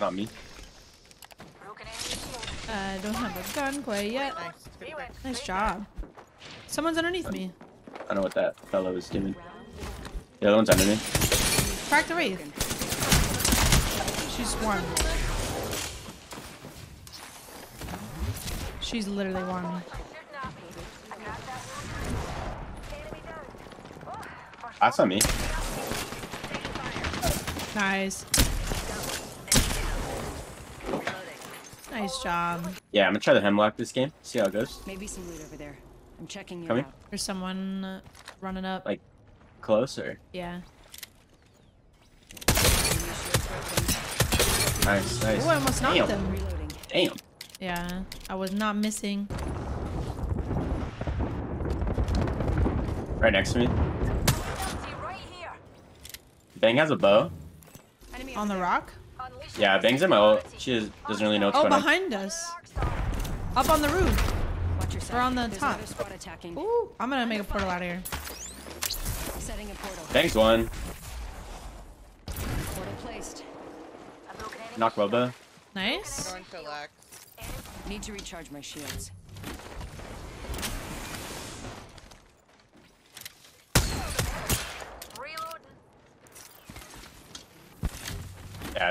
but not me. Uh, I don't have a gun quite yet. Nice. Nice job. Someone's underneath me. I don't know what that fellow is doing. The other one's under me. Crack the wraith. She's swarmed. She's literally warm. That's on me. Nice. Nice job. Yeah, I'm gonna try the Hemlok this game. See how it goes. Maybe some loot over there. I'm checking you Coming. out. There's someone uh, running up. Like- Close or Yeah. nice, nice. Oh, I almost knocked Damn. him. Reloading. Damn. Yeah. I was not missing. Right next to me. Bang has a bow. Enemy On the over rock? Yeah, Bang's in my ult. She is, doesn't really know what's Oh, going on. behind us. Up on the roof. Watch your. We're on the There's top. attacking. Ooh, I'm gonna make a portal out of here. Setting a portal. Bang's one. Portal placed. Knock Boba. Nice. Going. Need to recharge my shields.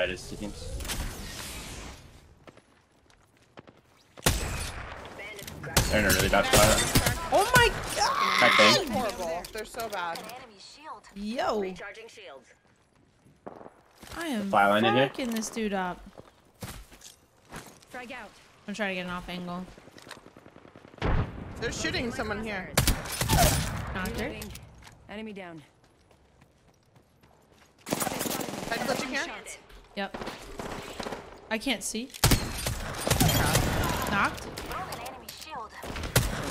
Yeah, it is two teams. They're in a really bad spot. Oh my god! Back Bang. Horrible. They're so bad. Yo, I am Fly in here? fucking this dude up. Frag out. I'm trying to get an off angle. They're shooting someone here. Knocked Enemy down. Head glitching here. Shots. Yep. I can't see. Knocked.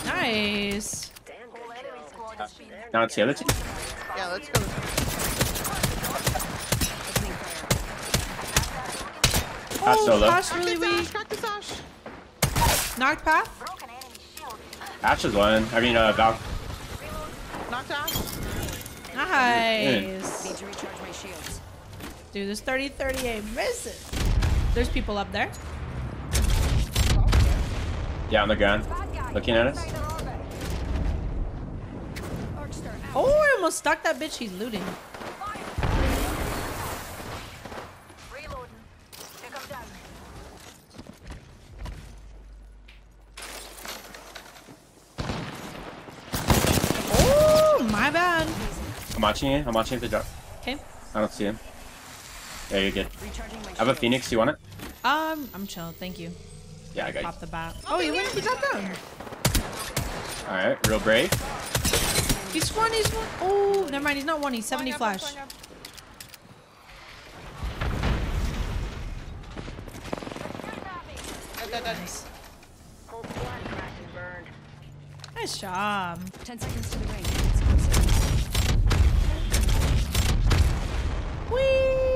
Nice. Now it's the other team. Yeah, let's go. Opening fire. Pass oh, solo. Pass really weak. crack this Ash. Knocked path. Ash is one. I mean, uh, Val. Knocked Ash. Nice. Need to recharge my shields. Dude, there's 30 38 misses. There's people up there. Yeah, on the ground. Looking at us. Oh, I almost stuck that bitch. He's looting. Oh, my bad. I'm watching it. I'm watching if they drop. Okay. I don't see him. Yeah, you're good. Recharging I have a shields. Phoenix. You want it? Um, I'm chill. Thank you. Yeah, I got you. Pop the bat. Oh, you went. He dropped down. All right, real brave. He's one. He's one. Oh, never mind. He's not one. He's 70 flash. burned. Nice job. Ten seconds to the ring. It's. Whee!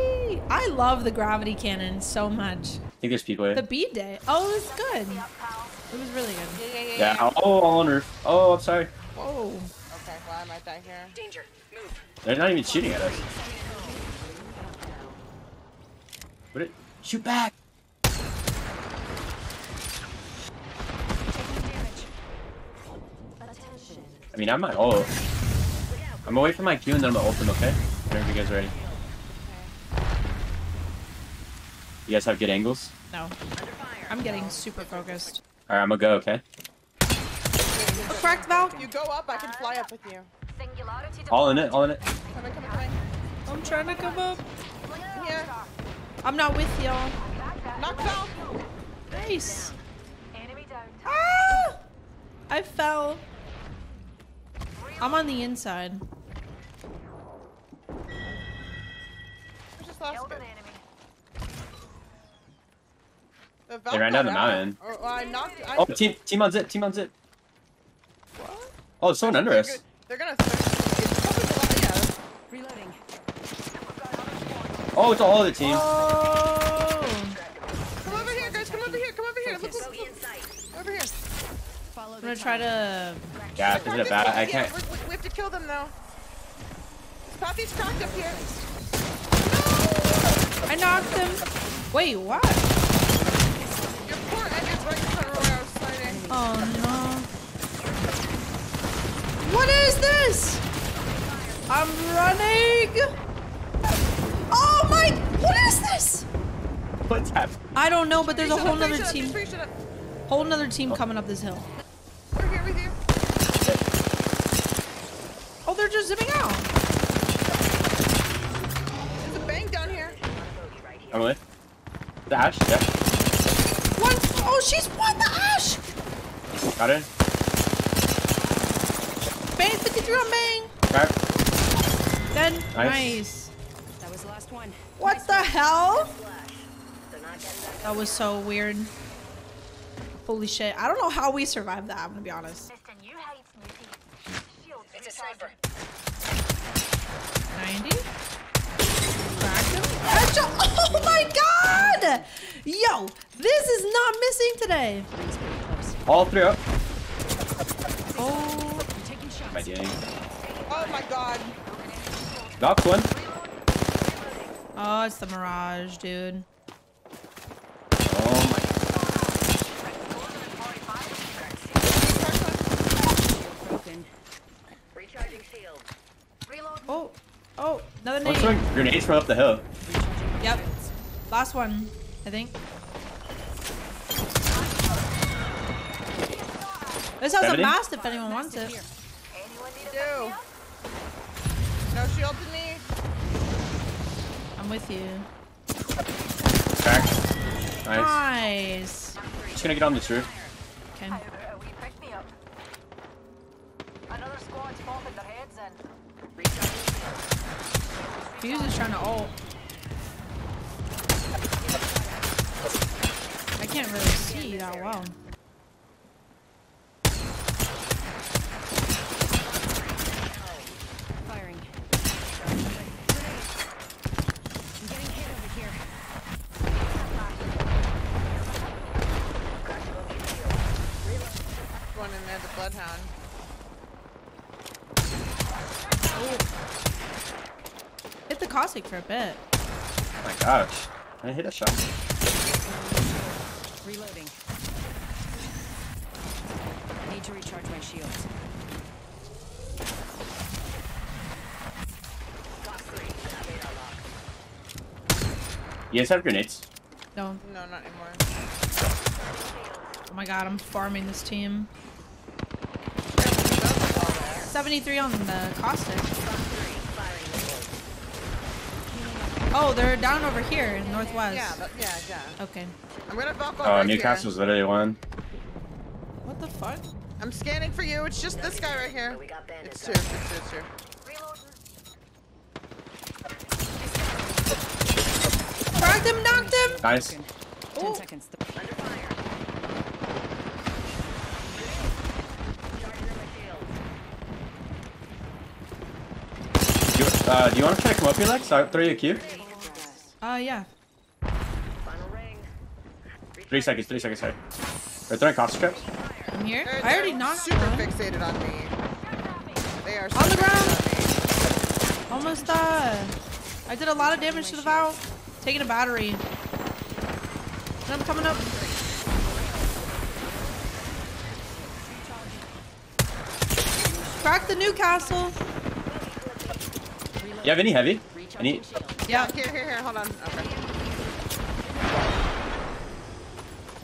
I love the gravity cannon so much. I think there's people The here. bead day. Oh, it was good. It was really good. Yeah, yeah, yeah. Yeah. Oh, on roof. Oh, I'm sorry. Whoa. Okay, well, I might die here. Danger. Move. They're not even shooting at us. What it? Shoot back. I mean, I'm my ult. I'm away from my Q and then I'm gonna ult him, okay? Whenever you guys are ready. You guys have good angles? No. I'm getting super focused. Alright, I'm gonna go, okay? Oh, cracked Val. If you go up, I can fly up with you. All in it, all in it. Coming, coming, coming. I'm trying to come up. Here. I'm not with y'all. Knocked out. Nice. Ah! I fell. I'm on the inside. Where's this last guy? The They ran down the mountain. Or, well, I knocked. I, Oh, team, team on zip, team on zip. What? Oh, there's someone under They're us. good- They're gonna. It's probably the one- yeah. Reloading. Oh, it's all of the team. Oh. Come over here, guys. Come over here. Come over here. Look, look, Bogey in sight. look. Over here. I'm gonna try to. Yeah, Crack is it a bad? I here. can't. We, we, we have to kill them though. Pathy's cracked up here. I knocked him. Wait, what? Your poor egg is right in front of where I was sliding. Oh no. What is this? I'm running. Oh my, what is this? What's happening? I don't know, but there's a whole up, nother team, just shut up. whole nother team oh. coming up this hill. We're here with you. Oh, they're just zipping out. There's a bang down here. Emily? The ash? Yeah. One, oh, she's won the Ash. Got it? Bang, 53 on bang. Okay. Then, Nice. nice. That was the last one. What the hell? They're not getting that. That was so weird. Holy shit. I don't know how we survived that, I'm gonna be honest. It's a sniper. 90. Cracked him. Oh my god! Yo, this is not missing today. Rings pretty close. All three up. Oh, I'm. My dang. Oh my god. Knocked one. oh, it's the Mirage, dude. Oh my. Broken. Recharging shield. Oh, oh, another I'm nade. grenades from up the hill. Yep. Last one, I think. This has a Seventy? mast if anyone wants it. Do. No shield to me. I'm with you. Crack. Nice. Nice. Just gonna get on this roof. Okay. Uh, Another squad's popping their heads in. Fuse is trying to ult. I can't really see that well. Firing. I'm getting hit over here. One in there, the bloodhound. Hit the caustic for a bit. Oh my gosh. I hit a shot. Reloading. Need to recharge my shields. You guys have grenades? No. No, not anymore. Oh my god, I'm farming this team. 73 on the caustic. Oh, they're down over here in northwest. Yeah, that, yeah, yeah. Okay. I'm gonna Valko Oh, right Newcastle's literally one. What the fuck? I'm scanning for you. It's just this guy right here. We got bandits It's two. It's two. It's two. Cracked him, knocked him! Nice. Ten Oh. seconds. Under fire. Charging on my shield. Do you, uh, do you want to try to come up here, Lex? I'll throw you a cube. Uh, yeah. Final ring. Three seconds, three seconds, sorry. They're throwing cost traps. I'm here. They're- I already knocked super one. fixated on me. They are On the ground. on. Almost died. I did a lot of damage to the valve. Taking a battery. And I'm coming up. Crack the Newcastle. You have any heavy? Any? Yeah. Here, here, here. Hold on. Okay.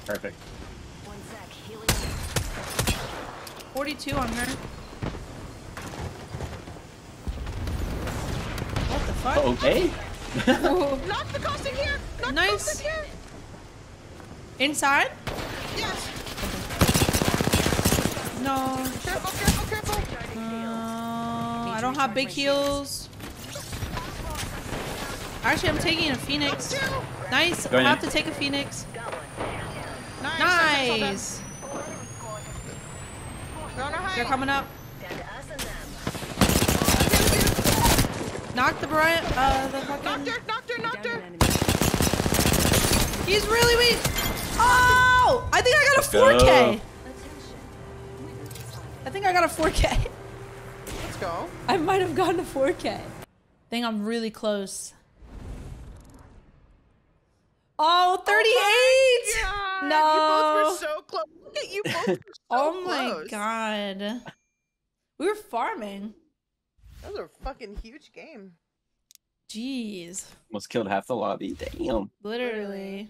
Perfect. One sec. 42 on her. What the fuck? Oh, okay. Knock the caustic here. Knock Nice. the caustic here. Inside? Yes. No. Careful, careful, careful. Uh, I don't have big heals. Actually, I'm taking a phoenix. Nice. I'll in. have to take a phoenix. Nice. Nice. They're on our height. They're coming up. Down to us and. Knock the Bryant. Uh, the Knocked fucking. her, knocked her, knocked her. He's really weak. Oh! I think I got a 4K. I think I got a 4K. Let's go. I might have gotten a 4K. I think I'm really close. Oh, 38! God, No. You both were so close. Look at you both. Were so oh my close. god. We were farming. That was a fucking huge game. Jeez. Almost killed half the lobby. Damn. Literally.